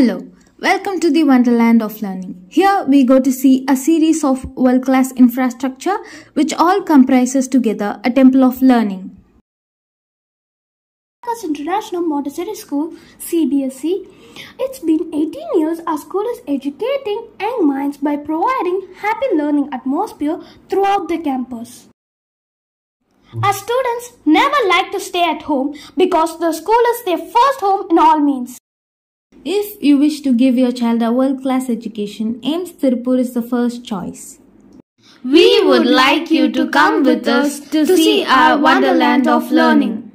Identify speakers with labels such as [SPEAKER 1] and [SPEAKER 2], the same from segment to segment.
[SPEAKER 1] Hello, welcome to the Wonderland of Learning. Here we go to see a series of world class infrastructure which all comprises together a temple of learning.
[SPEAKER 2] International Montessori School, CBSE. It's been 18 years our school is educating young minds by providing happy learning atmosphere throughout the campus. Our students never like to stay at home because the school is their first home in all means.
[SPEAKER 1] If you wish to give your child a world class education, AIMS Tirupur is the first choice.
[SPEAKER 3] We would like you to come with us to see our wonderland of learning.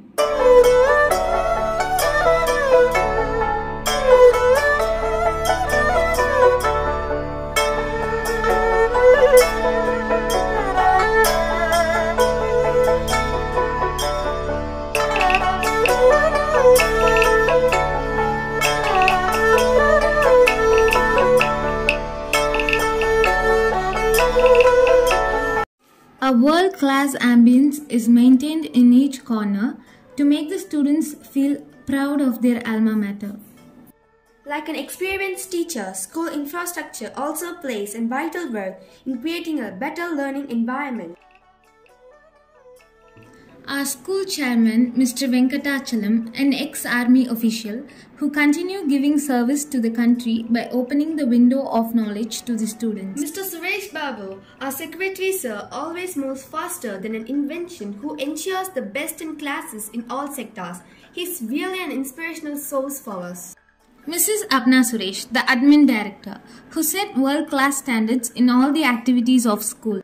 [SPEAKER 1] A world class ambience is maintained in each corner to make the students feel proud of their alma mater.
[SPEAKER 4] Like an experienced teacher, school infrastructure also plays a vital role in creating a better learning environment.
[SPEAKER 1] Our school chairman, Mr. Venkatachalam, an ex army official who continue giving service to the country by opening the window of knowledge to the students.
[SPEAKER 4] Mr. Suresh Babu, our secretary sir, always moves faster than an invention who ensures the best in classes in all sectors. He's really an inspirational source for us.
[SPEAKER 1] Mrs. Apna Suresh, the admin director, who set world class standards in all the activities of school.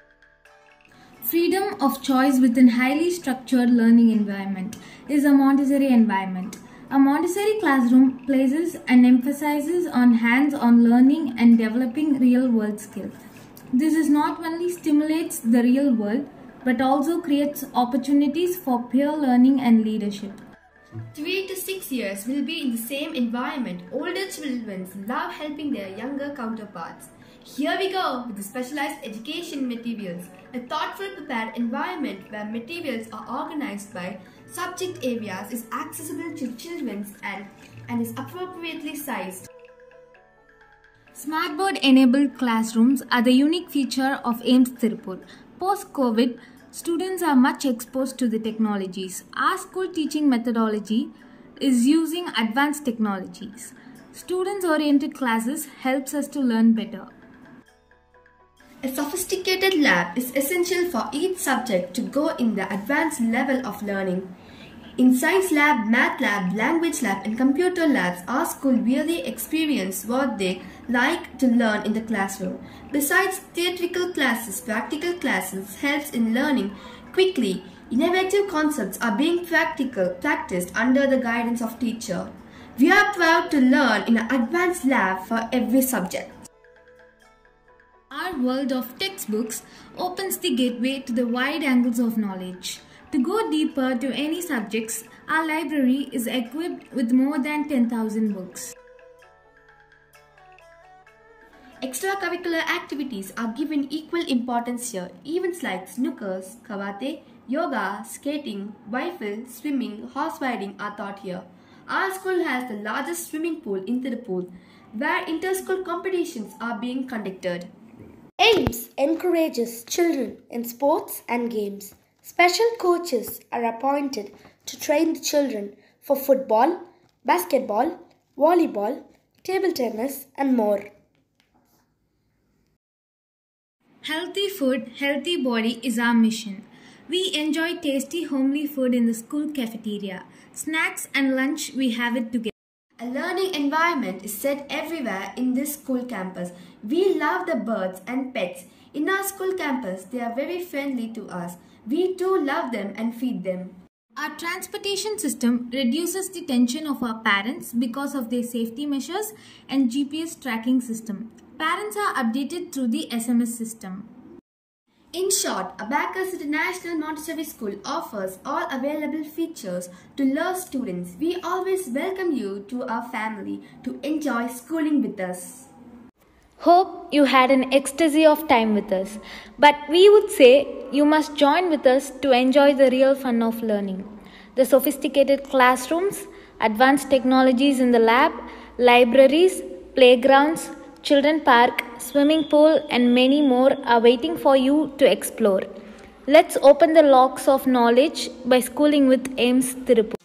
[SPEAKER 1] Freedom of choice within highly structured learning environment is a Montessori environment. A Montessori classroom places and emphasizes on hands-on learning and developing real-world skills. This is not only stimulates the real world but also creates opportunities for peer learning and leadership.
[SPEAKER 4] Three to six years will be in the same environment. Older children love helping their younger counterparts. Here we go with the specialized education materials, a thoughtful prepared environment where materials are organized by subject areas is accessible to children and, and is appropriately sized.
[SPEAKER 1] Smartboard enabled classrooms are the unique feature of AIMS Tirupur. Post COVID, students are much exposed to the technologies. Our school teaching methodology is using advanced technologies. Students oriented classes helps us to learn better.
[SPEAKER 4] A sophisticated lab is essential for each subject to go in the advanced level of learning. In science lab, math lab, language lab and computer labs, our school really experience what they like to learn in the classroom. Besides theoretical classes, practical classes helps in learning quickly. Innovative concepts are being practical, practiced under the guidance of teacher. We are proud to learn in an advanced lab for every subject.
[SPEAKER 1] Our world of textbooks opens the gateway to the wide angles of knowledge. To go deeper to any subjects, our library is equipped with more than 10,000 books.
[SPEAKER 4] Extracurricular activities are given equal importance here. Events like snookers, karate, yoga, skating, rifle, swimming, horse riding are taught here. Our school has the largest swimming pool in Tirupur, where inter-school competitions are being conducted.
[SPEAKER 2] AIMS encourages children in sports and games. Special coaches are appointed to train the children for football, basketball, volleyball, table tennis, and more.
[SPEAKER 1] Healthy food, healthy body is our mission. We enjoy tasty homely food in the school cafeteria. Snacks and lunch we have it together.
[SPEAKER 4] A learning environment is set everywhere in this school campus. We love the birds and pets. In our school campus, they are very friendly to us. We too love them and feed them.
[SPEAKER 1] Our transportation system reduces the tension of our parents because of their safety measures and GPS tracking system. Parents are updated through the SMS system.
[SPEAKER 4] In short, Abacus International Montessori School offers all available features to lure students. We always welcome you to our family to enjoy schooling with us.
[SPEAKER 5] Hope you had an ecstasy of time with us, but we would say you must join with us to enjoy the real fun of learning. The sophisticated classrooms, advanced technologies in the lab, libraries,
[SPEAKER 1] playgrounds, children park, swimming pool, and many more are waiting for you to explore. Let's open the locks of knowledge by schooling with AIMS Tirupur.